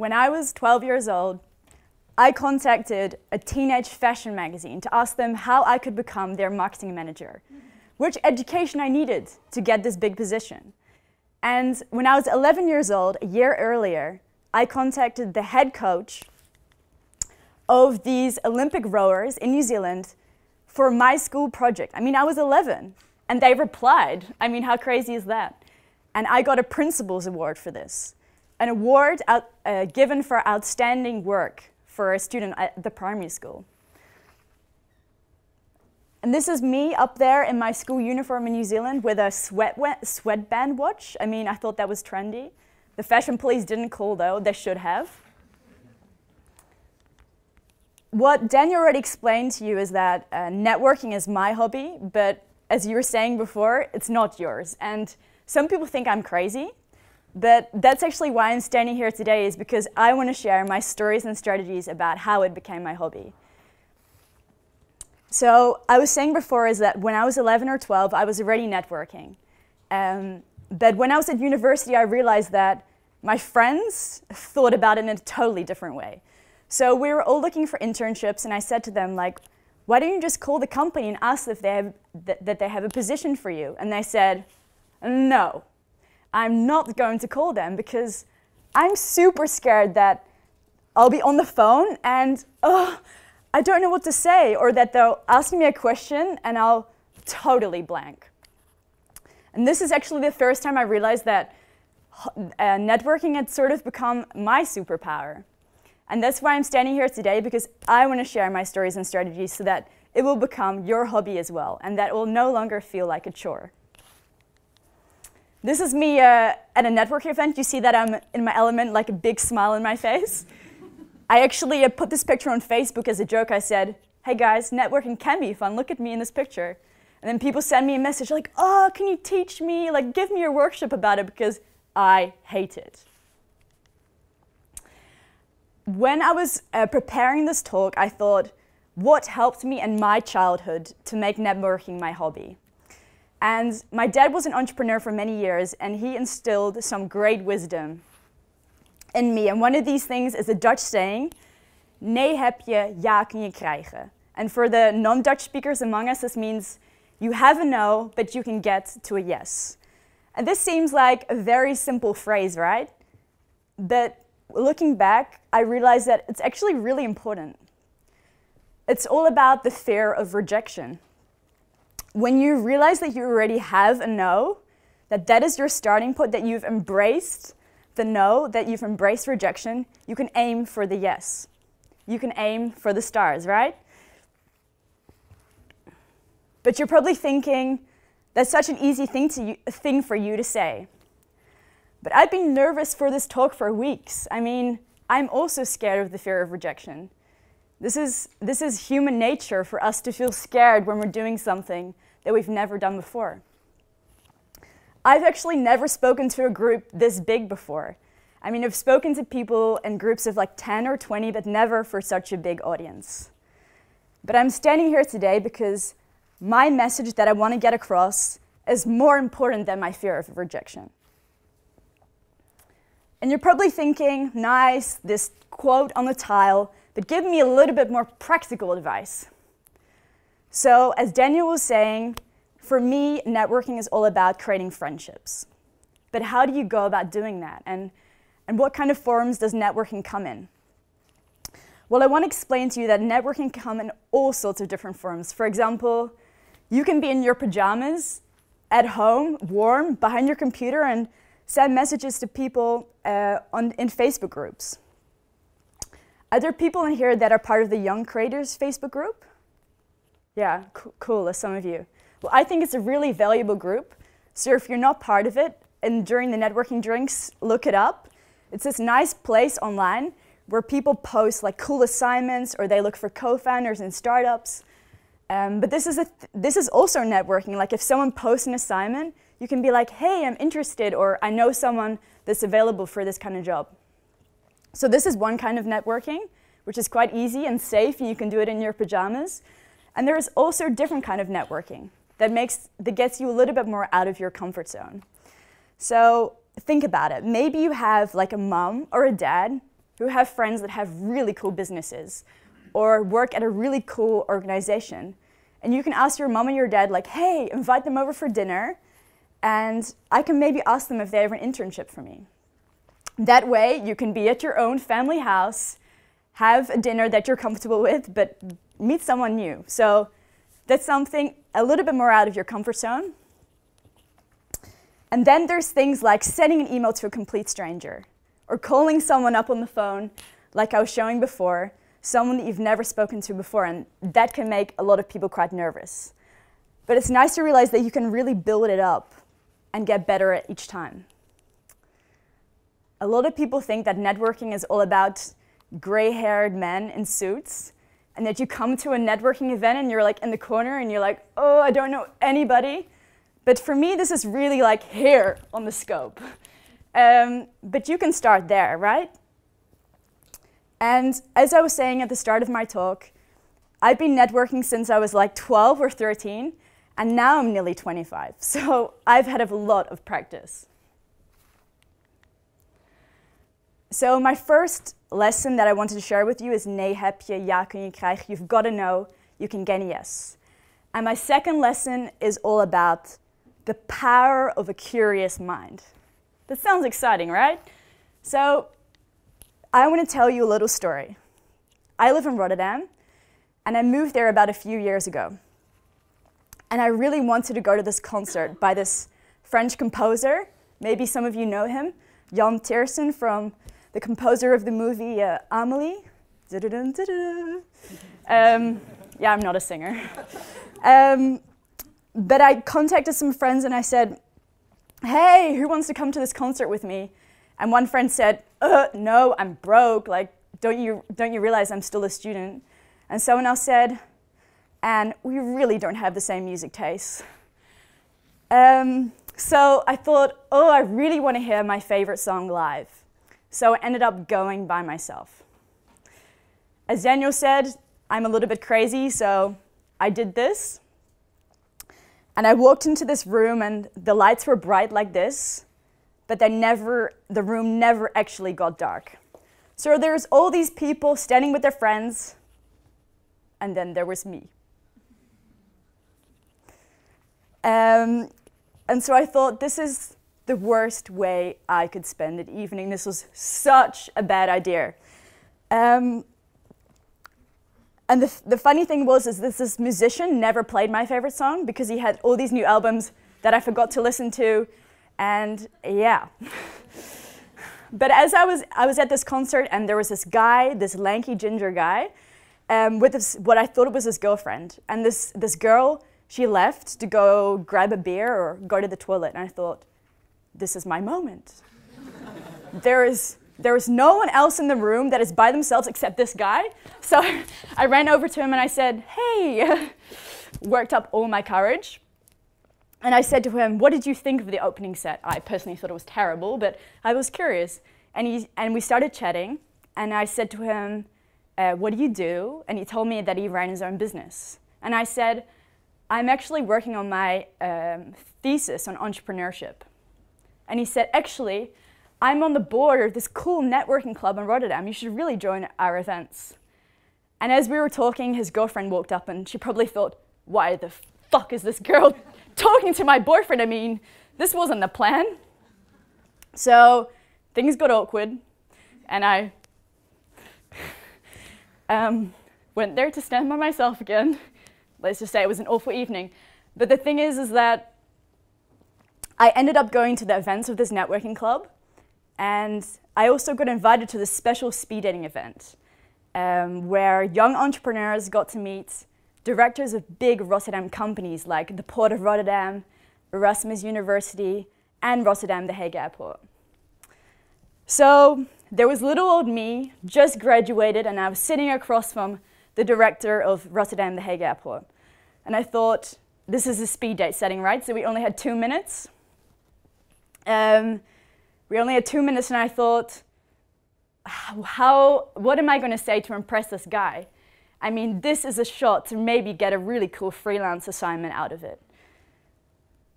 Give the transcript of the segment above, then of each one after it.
When I was 12 years old, I contacted a teenage fashion magazine to ask them how I could become their marketing manager, which education I needed to get this big position. And when I was 11 years old, a year earlier, I contacted the head coach of these Olympic rowers in New Zealand for my school project. I mean, I was 11, and they replied. I mean, how crazy is that? And I got a principal's award for this, an award out, uh, given for outstanding work for a student at the primary school. And this is me up there in my school uniform in New Zealand with a sweat sweatband watch. I mean, I thought that was trendy. The fashion police didn't call though, they should have. What Daniel already explained to you is that uh, networking is my hobby, but as you were saying before, it's not yours. And some people think I'm crazy, but that's actually why I'm standing here today is because I want to share my stories and strategies about how it became my hobby. So I was saying before is that when I was 11 or 12, I was already networking. Um, but when I was at university, I realized that my friends thought about it in a totally different way. So we were all looking for internships, and I said to them, like, why don't you just call the company and ask if they have, th that they have a position for you? And they said, no, I'm not going to call them because I'm super scared that I'll be on the phone and, oh, I don't know what to say, or that they'll ask me a question and I'll totally blank. And this is actually the first time I realized that uh, networking had sort of become my superpower. And that's why I'm standing here today, because I want to share my stories and strategies so that it will become your hobby as well, and that will no longer feel like a chore. This is me uh, at a networking event. You see that I'm in my element, like a big smile on my face. I actually uh, put this picture on Facebook as a joke. I said, hey guys, networking can be fun. Look at me in this picture. And then people send me a message like, oh, can you teach me? Like, give me your workshop about it because I hate it. When I was uh, preparing this talk, I thought, what helped me in my childhood to make networking my hobby? And my dad was an entrepreneur for many years, and he instilled some great wisdom in me. And one of these things is a Dutch saying, nee heb je, ja kun je krijgen. And for the non-Dutch speakers among us, this means you have a no, but you can get to a yes. And this seems like a very simple phrase, right? But looking back, I realized that it's actually really important. It's all about the fear of rejection. When you realize that you already have a no, that that is your starting point, that you've embraced the no, that you've embraced rejection, you can aim for the yes. You can aim for the stars, right? But you're probably thinking, that's such an easy thing, to, thing for you to say. But I've been nervous for this talk for weeks. I mean, I'm also scared of the fear of rejection. This is, this is human nature for us to feel scared when we're doing something that we've never done before. I've actually never spoken to a group this big before. I mean, I've spoken to people in groups of like 10 or 20, but never for such a big audience. But I'm standing here today because my message that I want to get across is more important than my fear of rejection. And you're probably thinking, nice, this quote on the tile, but give me a little bit more practical advice. So, as Daniel was saying, for me, networking is all about creating friendships. But how do you go about doing that? And, and what kind of forms does networking come in? Well, I want to explain to you that networking can come in all sorts of different forms. For example, you can be in your pajamas at home, warm, behind your computer, and send messages to people uh, on, in Facebook groups. Are there people in here that are part of the Young Creators Facebook group? Yeah, cool, as some of you. Well, I think it's a really valuable group. So if you're not part of it, and during the networking drinks, look it up. It's this nice place online where people post like cool assignments or they look for co-founders and startups. Um, but this is, a th this is also networking. Like if someone posts an assignment, you can be like, hey, I'm interested, or I know someone that's available for this kind of job. So this is one kind of networking, which is quite easy and safe, and you can do it in your pajamas. And there is also a different kind of networking. that makes that gets you a little bit more out of your comfort zone. So think about it. Maybe you have like a mom or a dad who have friends that have really cool businesses or work at a really cool organization. And you can ask your mom and your dad, like, hey, invite them over for dinner, and I can maybe ask them if they have an internship for me. That way, you can be at your own family house, have a dinner that you're comfortable with, but meet someone new. So that's something a little bit more out of your comfort zone. And then there's things like sending an email to a complete stranger or calling someone up on the phone, like I was showing before, someone that you've never spoken to before, and that can make a lot of people quite nervous. But it's nice to realize that you can really build it up and get better at each time. A lot of people think that networking is all about gray haired men in suits, and that you come to a networking event and you're like in the corner and you're like, oh, I don't know anybody. But for me, this is really like here on the scope. Um, but you can start there, right? And as I was saying at the start of my talk, I've been networking since I was like 12 or 13, and now I'm nearly 25. So I've had a lot of practice. So my first lesson that I wanted to share with you is nee heb je, ja kun je krijgen. You've got to know you can get a yes. And my second lesson is all about the power of a curious mind. That sounds exciting, right? So I want to tell you a little story. I live in Rotterdam, and I moved there about a few years ago. And I really wanted to go to this concert by this French composer. Maybe some of you know him, Yann Tiersen, from the composer of the movie uh, Amelie. Um, yeah, I'm not a singer. Um, but I contacted some friends and I said, hey, who wants to come to this concert with me? And one friend said, uh, no, I'm broke. Like, don't you, don't you realize I'm still a student? And someone else said, and we really don't have the same music tastes. Um, so I thought, oh, I really want to hear my favorite song live. So I ended up going by myself. As Daniel said, I'm a little bit crazy, so I did this. And I walked into this room and the lights were bright like this, but they never, the room never actually got dark. So there's all these people standing with their friends, and then there was me. Um, and so I thought, this is the worst way I could spend an evening. This was such a bad idea. Um, and the, the funny thing was is this, this musician never played my favorite song because he had all these new albums that I forgot to listen to. And yeah. but as I was, I was at this concert and there was this guy, this lanky ginger guy, um, with this, what I thought was his girlfriend. And this, this girl, she left to go grab a beer or go to the toilet. And I thought, this is my moment. there is there is no one else in the room that is by themselves except this guy. So I ran over to him and I said, hey, worked up all my courage. And I said to him, what did you think of the opening set? I personally thought it was terrible, but I was curious. And, he, and we started chatting, and I said to him, uh, what do you do? And he told me that he ran his own business. And I said, I'm actually working on my um, thesis on entrepreneurship. And he said, actually, I'm on the board of this cool networking club in Rotterdam. You should really join our events. And as we were talking, his girlfriend walked up and she probably thought, why the fuck is this girl talking to my boyfriend? I mean, this wasn't the plan. So things got awkward and I um, went there to stand by myself again. Let's just say it was an awful evening. But the thing is, is that I ended up going to the events of this networking club, and I also got invited to this special speed dating event um, where young entrepreneurs got to meet directors of big Rotterdam companies like the Port of Rotterdam, Erasmus University, and Rotterdam The Hague Airport. So there was little old me, just graduated, and I was sitting across from the director of Rotterdam The Hague Airport. And I thought, this is a speed date setting, right? So we only had two minutes. Um, we only had two minutes, and I thought, how, what am I going to say to impress this guy? I mean, this is a shot to maybe get a really cool freelance assignment out of it.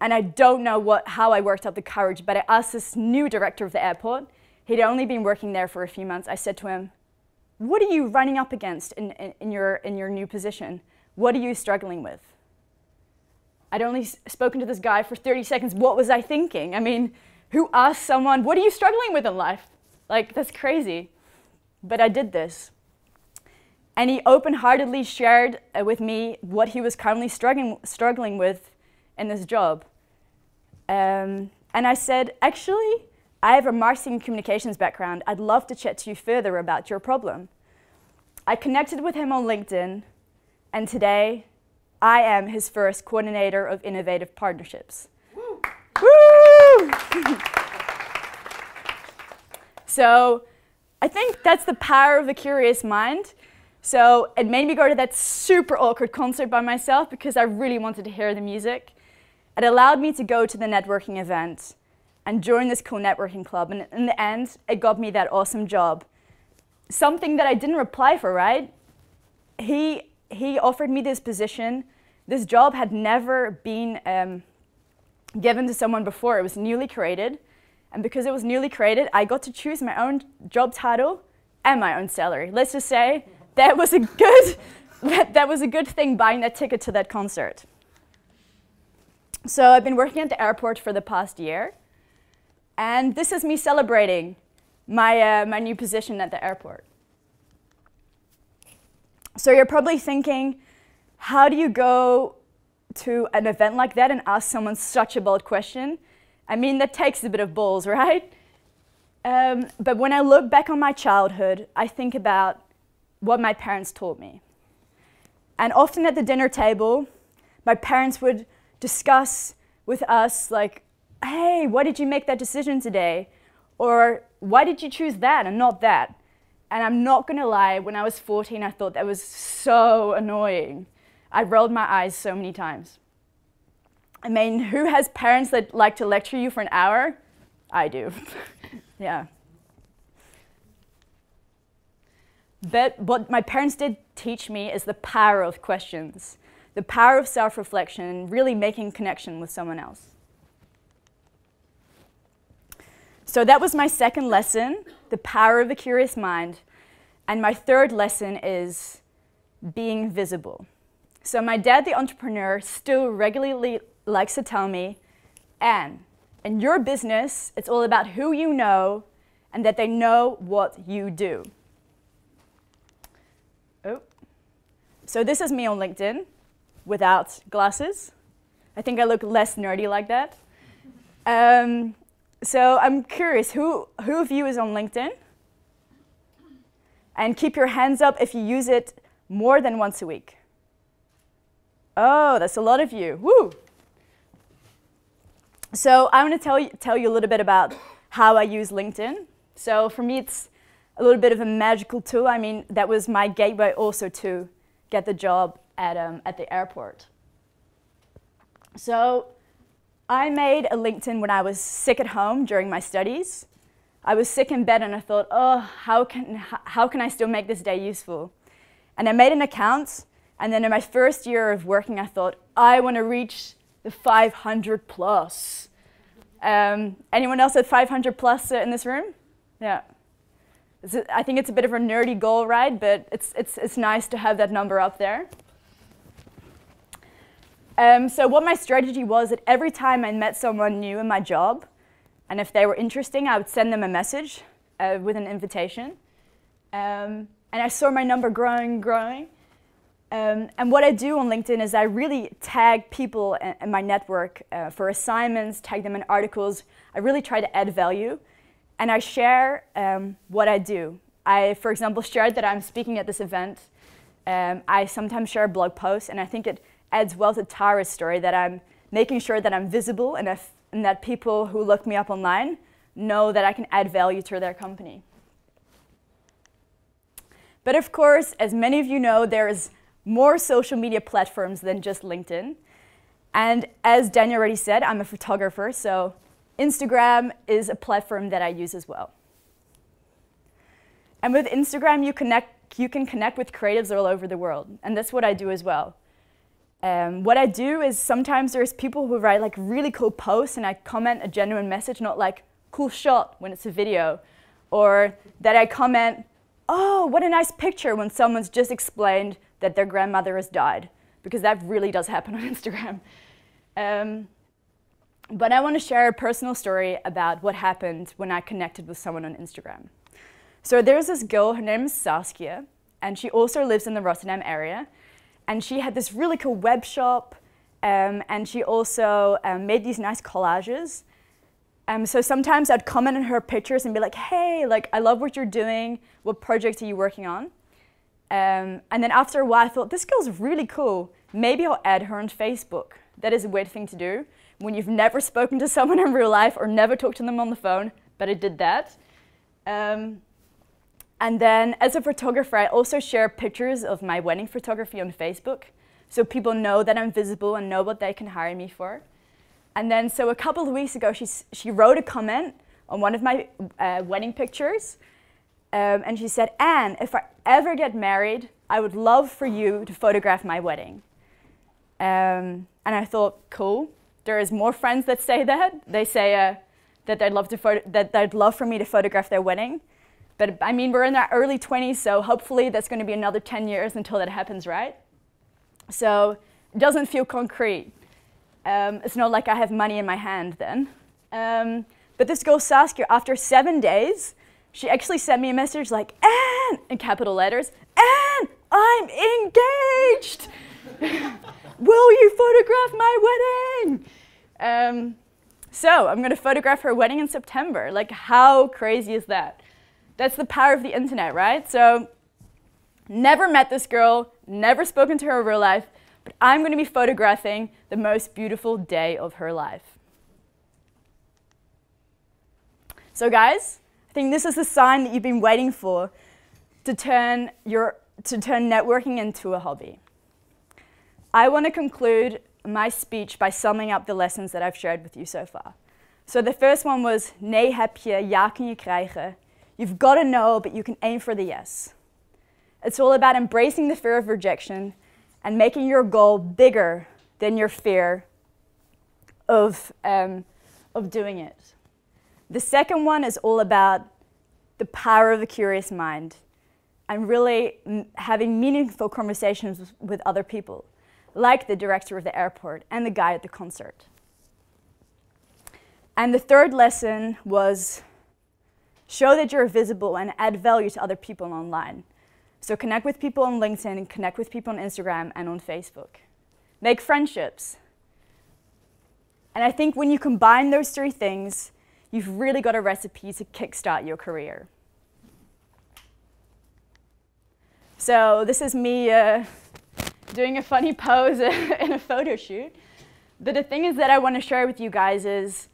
And I don't know what, how I worked up the courage, but I asked this new director of the airport. He'd only been working there for a few months. I said to him, What are you running up against in, in, in your, in your new position? What are you struggling with? I'd only spoken to this guy for 30 seconds. What was I thinking? I mean, who asked someone, What are you struggling with in life? Like, that's crazy. But I did this. And he open heartedly shared uh, with me what he was currently struggling, struggling with in this job. Um, and I said, Actually, I have a marketing communications background. I'd love to chat to you further about your problem. I connected with him on LinkedIn, and today I am his first coordinator of innovative partnerships. Woo! Woo! so I think that's the power of the curious mind. So it made me go to that super awkward concert by myself because I really wanted to hear the music. It allowed me to go to the networking event and join this cool networking club. And in the end, it got me that awesome job. Something that I didn't apply for, right? He, he offered me this position. This job had never been um, given to someone before. It was newly created. And because it was newly created, I got to choose my own job title and my own salary. Let's just say that was a good, that, was a good thing buying that ticket to that concert. So I've been working at the airport for the past year. And this is me celebrating my, uh, my new position at the airport. So you're probably thinking, how do you go to an event like that and ask someone such a bold question? I mean, that takes a bit of balls, right? Um, but when I look back on my childhood, I think about what my parents taught me. And often at the dinner table, my parents would discuss with us, like, hey, why did you make that decision today? Or why did you choose that and not that? And I'm not gonna lie, when I was 14, I thought that was so annoying. I rolled my eyes so many times. I mean, who has parents that like to lecture you for an hour? I do. yeah. But what my parents did teach me is the power of questions, the power of self reflection, really making connection with someone else. So that was my second lesson, the power of a curious mind. And my third lesson is being visible. So my dad, the entrepreneur, still regularly likes to tell me, Anne, in your business, it's all about who you know and that they know what you do. Oh. So this is me on LinkedIn without glasses. I think I look less nerdy like that. Um, so I'm curious, who, who of you is on LinkedIn? And keep your hands up if you use it more than once a week. Oh, that's a lot of you. Woo! So I'm going to tell you, tell you a little bit about how I use LinkedIn. So for me, it's a little bit of a magical tool. I mean, that was my gateway also to get the job at, um, at the airport. So I made a LinkedIn when I was sick at home during my studies. I was sick in bed and I thought, oh, how can, how can I still make this day useful? And I made an account and then in my first year of working, I thought, I want to reach the 500 plus. Um, anyone else at 500 plus in this room? Yeah. I think it's a bit of a nerdy goal, right? But it's, it's, it's nice to have that number up there. Um, so what my strategy was that every time I met someone new in my job, and if they were interesting, I would send them a message uh, with an invitation. Um, and I saw my number growing, growing. Um, and what I do on LinkedIn is I really tag people in, my network uh, for assignments, tag them in articles. I really try to add value. And I share um, what I do. I, for example, shared that I'm speaking at this event. Um, I sometimes share blog posts, and I think it adds well to Tara's story that I'm making sure that I'm visible and, if, and that people who look me up online know that I can add value to their company. But of course, as many of you know, there's more social media platforms than just LinkedIn. And as Daniel already said, I'm a photographer, so Instagram is a platform that I use as well. And with Instagram, you, connect, you can connect with creatives all over the world, and that's what I do as well. Um, what I do is sometimes there's people who write like really cool posts and I comment a genuine message, not like cool shot when it's a video, or that I comment, oh, what a nice picture when someone's just explained that their grandmother has died, because that really does happen on Instagram. Um, but I want to share a personal story about what happened when I connected with someone on Instagram. So there's this girl, her name is Saskia, and she also lives in the Rotterdam area. And she had this really cool web shop, um, and she also um, made these nice collages. Um, so sometimes I'd comment on her pictures and be like, hey, like, I love what you're doing. What project are you working on? Um, and then after a while, I thought, this girl's really cool. Maybe I'll add her on Facebook. That is a weird thing to do when you've never spoken to someone in real life or never talked to them on the phone, but I did that. Um, and then as a photographer, I also share pictures of my wedding photography on Facebook so people know that I'm visible and know what they can hire me for. And then so a couple of weeks ago, she, she wrote a comment on one of my uh, wedding pictures. Um, and she said, Anne, if I ever get married, I would love for you to photograph my wedding. Um, and I thought, cool. There is more friends that say that. They say uh, that they'd love to that they'd love for me to photograph their wedding. But I mean, we're in our early 20s, so hopefully that's going to be another 10 years until that happens, right? So it doesn't feel concrete. Um, it's not like I have money in my hand then. Um, but this girl Saskia, after seven days, she actually sent me a message like, Anne, in capital letters, Anne, I'm engaged. Will you photograph my wedding? Um, so I'm going to photograph her wedding in September. Like, how crazy is that? That's the power of the internet, right? So, never met this girl, never spoken to her in real life, but I'm going to be photographing the most beautiful day of her life. So, guys, I think this is the sign that you've been waiting for to turn, your, to turn networking into a hobby. I want to conclude my speech by summing up the lessons that I've shared with you so far. So the first one was, nee heb je, ja kun je krijgen. You've got to know, but you can aim for the yes. It's all about embracing the fear of rejection and making your goal bigger than your fear of, um, of doing it. The second one is all about the power of the curious mind and really having meaningful conversations with other people, like the director of the airport and the guy at the concert. And the third lesson was show that you're visible and add value to other people online. So connect with people on LinkedIn, connect with people on Instagram and on Facebook. Make friendships. And I think when you combine those three things, you've really got a recipe to kickstart your career. So this is me uh, doing a funny pose in a photo shoot. But the thing is that I want to share with you guys is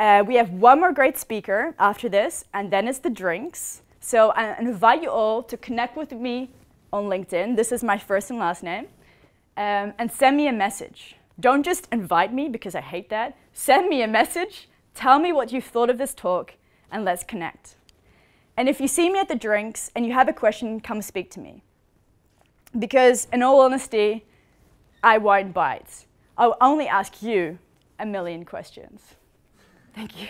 uh, we have one more great speaker after this, and then it's the drinks. So I invite you all to connect with me on LinkedIn. This is my first and last name. Um, and send me a message. Don't just invite me because I hate that. Send me a message. Tell me what you thought of this talk, and let's connect. And if you see me at the drinks and you have a question, come speak to me. Because in all honesty, I won't bite. I'll only ask you a million questions. Thank you.